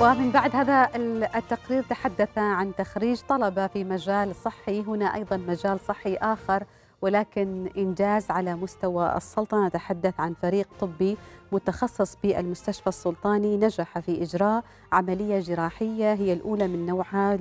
ومن بعد هذا التقرير تحدث عن تخريج طلبة في مجال صحي هنا أيضا مجال صحي آخر ولكن إنجاز على مستوى السلطنة. نتحدث عن فريق طبي متخصص بالمستشفى السلطاني نجح في إجراء عملية جراحية هي الأولى من نوعها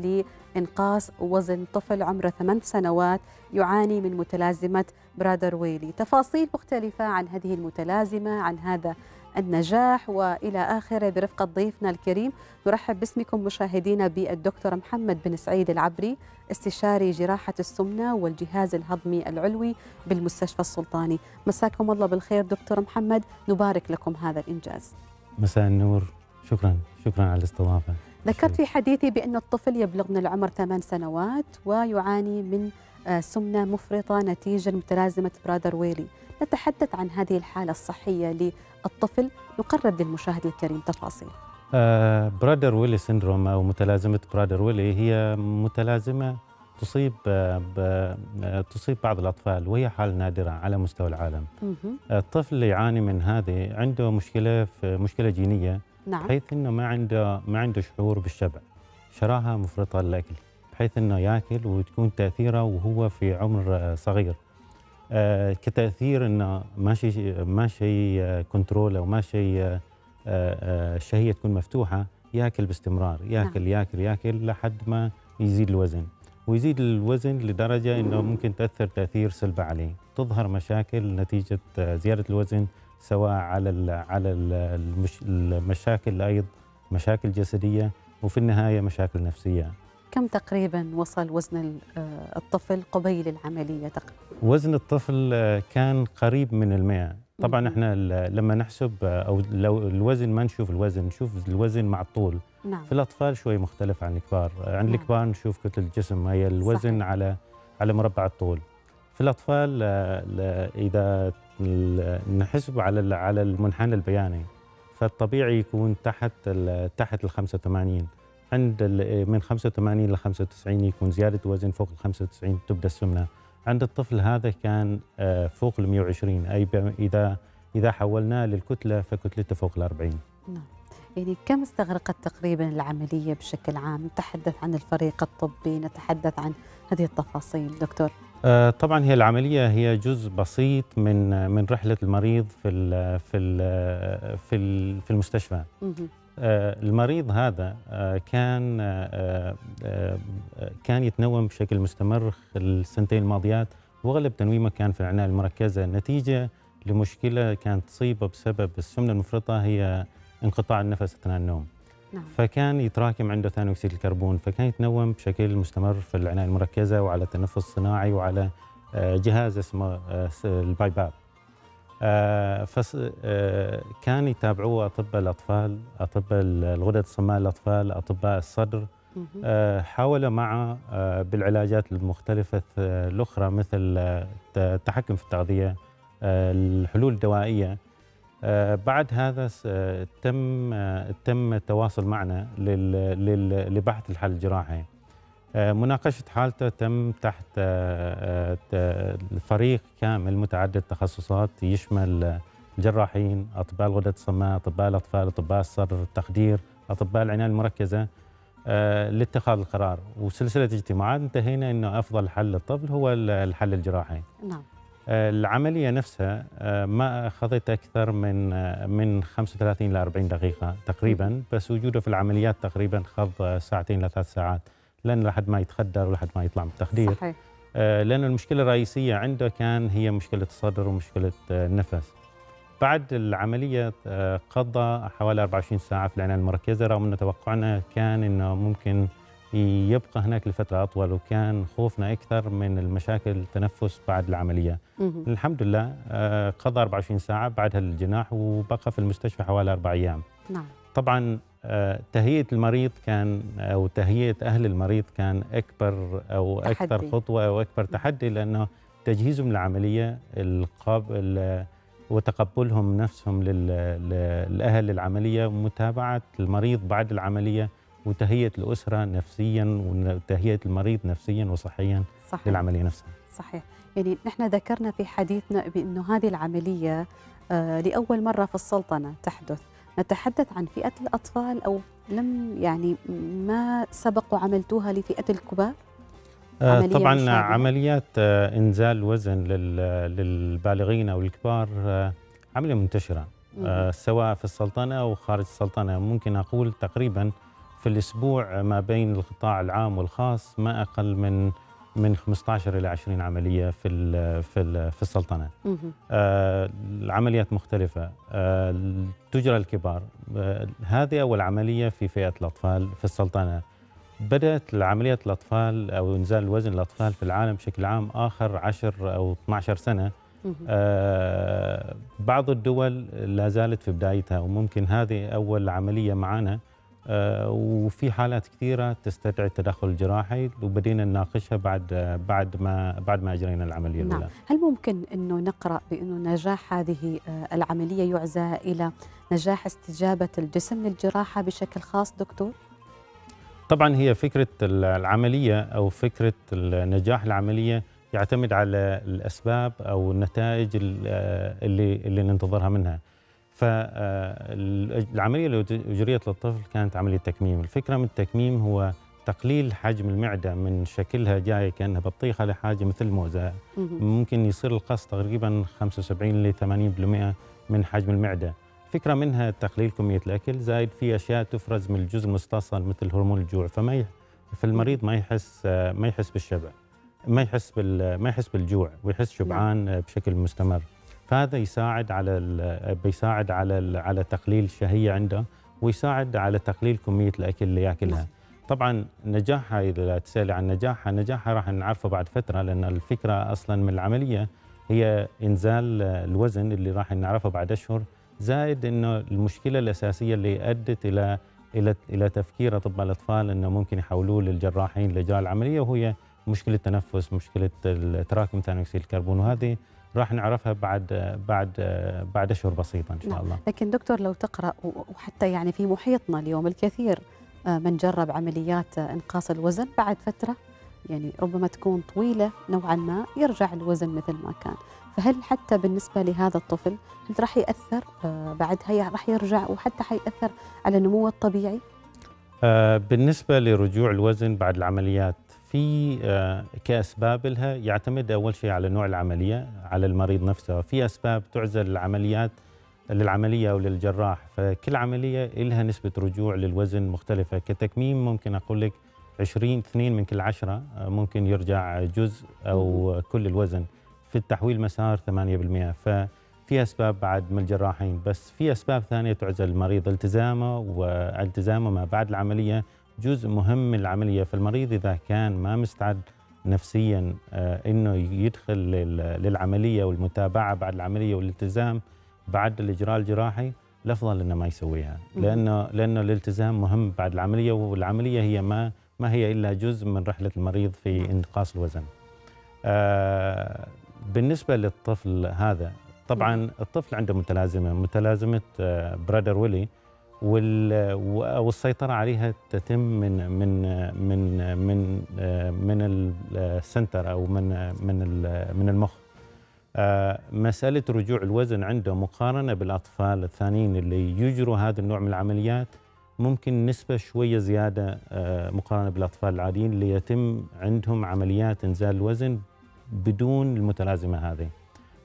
لإنقاص وزن طفل عمره ثمان سنوات يعاني من متلازمة برادر ويلي. تفاصيل مختلفة عن هذه المتلازمة عن هذا النجاح وإلى آخره برفقه ضيفنا الكريم. نرحب باسمكم مشاهدينا بالدكتور محمد بن سعيد العبري استشاري جراحة السمنة والجهاز الهضمي العلوي بالمستشفى السلطاني. مساكم الله بالخير دكتور محمد. نبارك لكم هذا الإنجاز. مساء النور. شكرا. شكرا على الاستضافة. ذكرت في حديثي بأن الطفل يبلغ من العمر ثمان سنوات ويعاني من سمنة مفرطة نتيجة متلازمة برادر ويلي. نتحدث عن هذه الحالة الصحية للطفل. نقرب للمشاهد الكريم تفاصيل. آه برادر ويلي سيندروم أو متلازمة برادر ويلي هي متلازمة تصيب آه تصيب بعض الأطفال وهي حالة نادرة على مستوى العالم. الطفل اللي يعاني من هذه عنده مشكلة في مشكلة جينية نعم. بحيث إنه ما عنده ما عنده شعور بالشبع. شراهه مفرطة للأكل بحيث إنه ياكل وتكون تأثيره وهو في عمر صغير. آه كتأثير إنه ماشي ماشي كنترول أو ماشي آه آه الشهيه تكون مفتوحة ياكل باستمرار. ياكل نعم. ياكل ياكل لحد ما يزيد الوزن. ويزيد الوزن لدرجة إنه ممكن تأثر تأثير سلبي عليه. تظهر مشاكل نتيجة زيادة الوزن سواء على ال على ال المش المشاكل أيضا مشاكل جسدية وفي النهاية مشاكل نفسية. كم تقريبا وصل وزن الطفل قبيل العملية تقريبا؟ وزن الطفل كان قريب من المئة طبعا إحنا لما نحسب أو لو الوزن ما نشوف الوزن نشوف الوزن مع الطول نعم. في الأطفال شوي مختلف عن الكبار عند نعم. الكبار نشوف كتله الجسم هي الوزن صحيح. على على مربع الطول في الأطفال إذا نحسب على على المنحنى البياني. فالطبيعي يكون تحت تحت ال 85 عند من 85 ل 95 يكون زيادة وزن فوق ال 95 تبدأ السمنة. عند الطفل هذا كان فوق ال 120 أي إذا إذا حولناه للكتلة فكتلته فوق ال 40 نعم. يعني كم استغرقت تقريبا العملية بشكل عام؟ نتحدث عن الفريق الطبي نتحدث عن هذه التفاصيل. دكتور. آه طبعا هي العملية هي جزء بسيط من من رحلة المريض في ال في ال في ال في المستشفى. آه المريض هذا آه كان آه آه كان يتنوم بشكل مستمر السنتين الماضيات واغلب تنويمه كان في العناية المركزة. نتيجه لمشكلة كانت تصيبه بسبب السمنة المفرطة هي انقطاع النفس أثناء النوم. نعم. فكان يتراكم عنده ثاني أكسيد الكربون فكان يتنوم بشكل مستمر في العناية المركزة وعلى التنفس الصناعي وعلى جهاز اسمه البايباب فكان يتابعوه أطباء الأطفال أطباء الغدد الصماء للاطفال أطباء الصدر. حاولوا معه بالعلاجات المختلفة الأخرى مثل التحكم في التغذية الحلول الدوائية. آه بعد هذا آه تم آه تم التواصل معنا لبحث الحل الجراحي. مناقشة حالته تم تحت فريق كامل متعدد التخصصات يشمل الجراحين أطباء الغدد الصماء أطباء الأطفال أطباء الصدر التخدير أطباء العناية المركزة لاتخاذ القرار. وسلسلة اجتماعات انتهينا أنه أفضل حل للطفل هو الحل الجراحي. نعم. العملية نفسها ما أخذت أكثر من من 35 ل 40 دقيقة تقريبا بس وجوده في العمليات تقريبا خض ساعتين لثلاث ساعات لأن لحد ما يتخدر ولحد ما يطلع من التخدير. صحيح. لأن المشكلة الرئيسية عنده كان هي مشكلة الصدر ومشكلة النفس. بعد العملية قضى حوالي 24 ساعة في العناية المركزة رغم أن توقعنا كان أنه ممكن يبقى هناك لفترة أطول وكان خوفنا أكثر من المشاكل التنفس بعد العملية مم. الحمد لله قضى 24 ساعة بعدها الجناح وبقى في المستشفى حوالي أربع أيام نعم طبعا تهيئة المريض كان أو تهيئة أهل المريض كان أكبر أو تحدي. أكثر خطوة أو أكبر تحدي لأنه تجهيزهم للعملية القاب وتقبلهم نفسهم للأهل للعملية ومتابعة المريض بعد العملية وتهيئة الأسرة نفسيا وتهيئة المريض نفسيا وصحيا صحيح. للعملية نفسها. صحيح، يعني نحن ذكرنا في حديثنا بانه هذه العملية آه لأول مرة في السلطنة تحدث، نتحدث عن فئة الأطفال أو لم يعني ما سبق وعملتوها لفئة الكبار؟ آه، عملية طبعا مشابهة؟ عمليات آه، إنزال لل- للبالغين أو الكبار عملية منتشرة سواء في السلطنة أو خارج السلطنة ممكن أقول تقريبا في الأسبوع ما بين القطاع العام والخاص ما أقل من من 15 إلى 20 عملية في ال في ال في السلطنة. آه، العمليات مختلفة. آه، تجرى الكبار. آه، هذه أول عملية في فئة الأطفال في السلطنة. بدأت العملية الأطفال أو إنزال الوزن الأطفال في العالم بشكل عام آخر 10 أو 12 سنة. مهم. آه، بعض الدول لا زالت في بدايتها وممكن هذه أول عملية معنا. وفي حالات كثيرة تستدعي التدخل الجراحي وبدينا نناقشها بعد بعد ما بعد ما أجرينا العملية نعم. الأولى. هل ممكن أنه نقرأ بأنه نجاح هذه آه، العملية يعزى إلى نجاح استجابة الجسم للجراحة بشكل خاص دكتور؟ طبعا هي فكرة العملية أو فكرة نجاح العملية يعتمد على الأسباب أو النتائج ال- اللي اللي ننتظرها منها. فالعملية اللي أجريت للطفل كانت عملية تكميم الفكرة من التكميم هو تقليل حجم المعدة من شكلها جاية كأنها بطيخة لحاجة مثل موزة. ممكن يصير القص تقريبا 75 ل 80% من حجم المعدة. فكره منها تقليل كمية الأكل زائد في أشياء تفرز من الجزء المستأصل مثل هرمون الجوع فما. فالمريض ما يحس ما يحس بالشبع ما يحس بال... ما يحس بالجوع ويحس شبعان بشكل مستمر. فهذا يساعد على. بيساعد على. على تقليل الشهية عنده ويساعد على تقليل كمية الأكل اللي يأكلها. نعم. طبعا نجاحها إذا تسالي عن نجاحها نجاحها راح نعرفه بعد فترة لأن الفكرة أصلا من العملية هي إنزال الوزن اللي راح نعرفه بعد أشهر زائد إنه المشكلة الأساسية اللي أدت إلى إلى إلى تفكير اطباء الأطفال إنه ممكن يحولوه للجراحين لاجراء العملية وهي مشكلة تنفس مشكلة تراكم ثاني اكسيد الكربون وهذه راح نعرفها بعد بعد بعد اشهر بسيطة إن شاء نعم. الله لكن دكتور لو تقرأ و- وحتى يعني في محيطنا اليوم الكثير آه، من جرب عمليات إنقاص الوزن بعد فترة يعني ربما تكون طويلة نوعا ما يرجع الوزن مثل ما كان فهل حتى بالنسبة لهذا الطفل هل راح يأثر آه، بعدها راح يرجع وحتى حيأثر على نموه الطبيعي؟ آه، بالنسبة لرجوع الوزن بعد العمليات في آه، كأسباب لها يعتمد أول شيء على نوع العملية على المريض نفسه. في أسباب تعزل العمليات للعملية أو للجراح. فكل عملية لها نسبة رجوع للوزن مختلفة. كتكميم ممكن أقول لك 20 اثنين من كل عشرة آه، ممكن يرجع جزء أو كل الوزن. في التحويل مسار 8% ففي أسباب بعد من الجراحين. بس في أسباب ثانية تعزل المريض. التزامه والتزامه ما بعد العملية جزء مهم من العملية فالمريض إذا كان ما مستعد نفسيا آه، إنه يدخل لل- للعملية والمتابعة بعد العملية والالتزام بعد الإجراء الجراحي الافضل إنه ما يسويها مم. لأنه لأنه الالتزام مهم بعد العملية والعملية هي ما ما هي إلا جزء من رحلة المريض في. إنقاص الوزن. آه بالنسبة للطفل هذا طبعا الطفل عنده متلازمة آه برادر ويلي وال- و- والسيطرة عليها تتم من من من من من السنتر أو من من من المخ. آه، مسألة رجوع الوزن عنده مقارنة بالأطفال الثانيين اللي يجروا هذا النوع من العمليات ممكن نسبة شوية زيادة آه، مقارنة بالأطفال العاديين اللي يتم عندهم عمليات إنزال الوزن بدون المتلازمة هذه.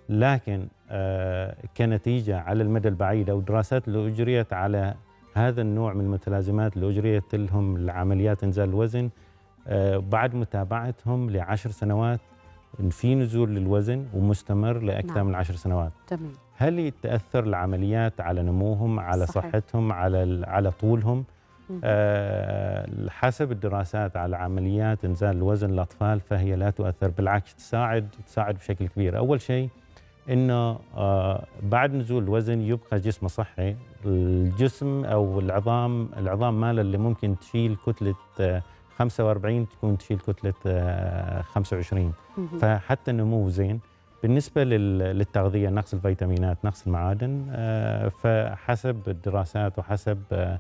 لكن آه، كنتيجة على المدى البعيد أو دراسات اللي أجريت على هذا النوع من المتلازمات اللي أجريت لهم العمليات إنزال الوزن آه، بعد متابعتهم لعشر سنوات في نزول للوزن ومستمر لأكثر نعم. من عشر سنوات جميل هل تاثر العمليات على نموهم على صحيح. صحتهم على على طولهم. آه، حسب الدراسات على عمليات إنزال الوزن الاطفال فهي لا تؤثر بالعكس تساعد تساعد بشكل كبير أول شيء إنه آه، بعد نزول الوزن يبقى جسمه صحي. الجسم أو العظام العظام ماله اللي ممكن تشيل كتلة آه، 45 تكون تشيل كتلة آه، 25 مهم. فحتى النمو زين. بالنسبة لل- للتغذية نقص الفيتامينات نقص المعادن آه، فحسب الدراسات وحسب آه،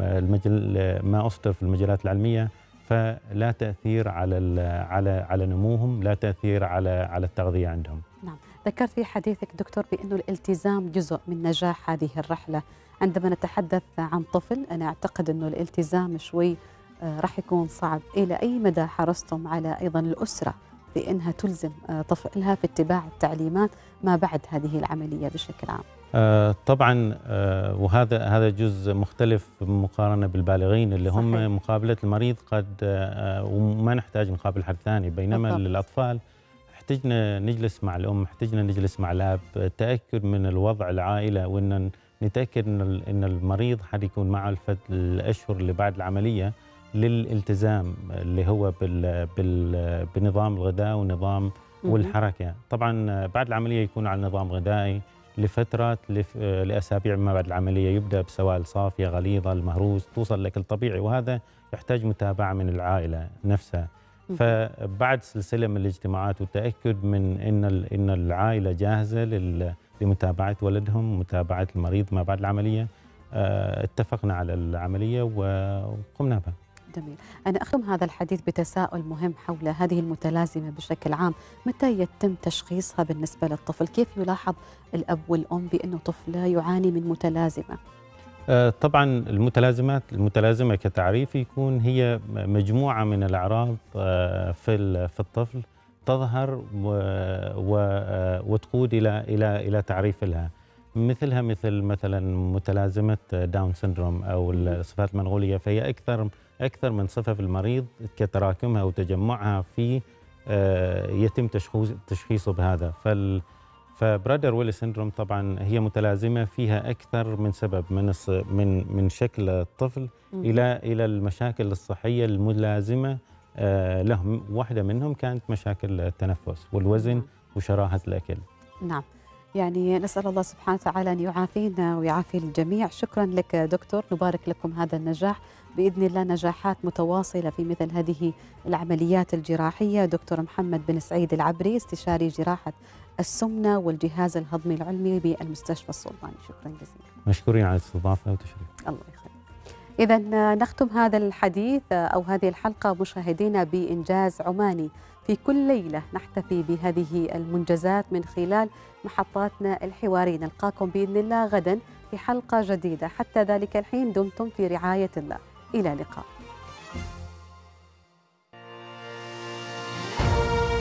المجل ما أصدر في المجالات العلمية فلا تأثير على على على نموهم لا تأثير على على التغذية عندهم. ذكرت في حديثك دكتور بأنه الالتزام جزء من نجاح هذه الرحلة عندما نتحدث عن طفل أنا أعتقد أنه الالتزام شوي آه، راح يكون صعب إلى أي مدى حرصتم على أيضا الأسرة بأنها تلزم آه، طفلها في اتباع التعليمات ما بعد هذه العملية بشكل عام آه طبعا وهذا هذا جزء مختلف مقارنة بالبالغين اللي هم صحيح. مقابلة المريض قد وما نحتاج نقابل حد ثاني بينما بالضبط. الاطفال احتجنا نجلس مع الأم احتجنا نجلس مع الأب التاكد من الوضع العائلة وإن نتأكد إن إن المريض حد يكون معه الفت الأشهر اللي بعد العملية للالتزام اللي هو بال بال بنظام الغذاء ونظام. والحركة طبعا بعد العملية يكون على نظام غذائي لفترات لف... لأسابيع ما بعد العملية يبدأ بسوائل صافية غليظة المهروس توصل لاكل طبيعي وهذا يحتاج متابعة من العائلة نفسها. فبعد سلسلة من الاجتماعات والتأكد من إن إن العائلة جاهزة. لمتابعة ولدهم متابعة المريض ما بعد العملية. آه، اتفقنا على العملية وقمنا بها. جميل. أنا أختم هذا الحديث بتساؤل مهم حول هذه المتلازمة بشكل عام. متى يتم تشخيصها بالنسبة للطفل؟ كيف يلاحظ الأب والأم بأنه طفله يعاني من متلازمة؟ طبعا المتلازمات المتلازمة كتعريف يكون هي مجموعة من الأعراض آه، في في الطفل تظهر آه، وتقود إلى إلى إلى تعريف لها. مثلها مثل مثلا متلازمة Down syndrome أو الصفات المنغولية فهي أكثر أكثر من صفة في المريض كتراكمها وتجمعها في آه، يتم تشخيص تشخيصه بهذا. فال ف Prader-Willi syndrome طبعا هي متلازمة فيها أكثر من سبب من من من شكل الطفل مهم. إلى إلى المشاكل الصحية الملازمة آه، لهم. واحدة منهم كانت مشاكل التنفس والوزن. وشراهة الأكل. نعم. يعني نسأل الله سبحانه وتعالى أن يعافينا ويعافي الجميع. شكرا لك دكتور نبارك لكم هذا النجاح. بإذن الله نجاحات متواصلة في مثل هذه العمليات الجراحية. دكتور محمد بن سعيد العبري استشاري جراحة السمنة والجهاز الهضمي العلمي بالمستشفى السلطاني. شكرا جزيلا. مشكورين على الاستضافة والتشريف. الله يخليك. إذا نختم هذا الحديث أو هذه الحلقة مشاهدينا بإنجاز عماني. في كل ليلة نحتفي بهذه المنجزات من خلال محطاتنا الحوارية نلقاكم بإذن الله غدا في حلقة جديدة. حتى ذلك الحين دمتم في رعاية الله. إلى اللقاء.